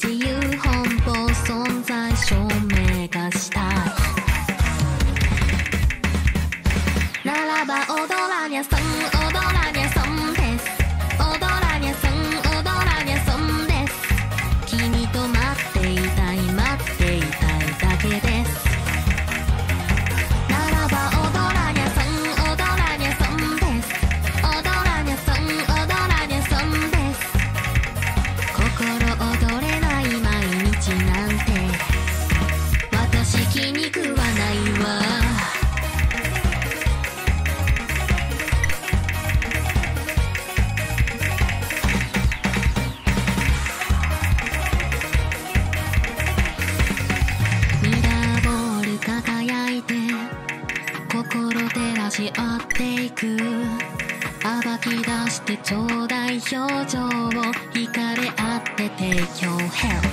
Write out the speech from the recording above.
自由奔放存在証明がしたい。ならば踊らにゃさん心照らし合っていく。暴き出してちょうだい。表情を惹かれ合って。Take your help.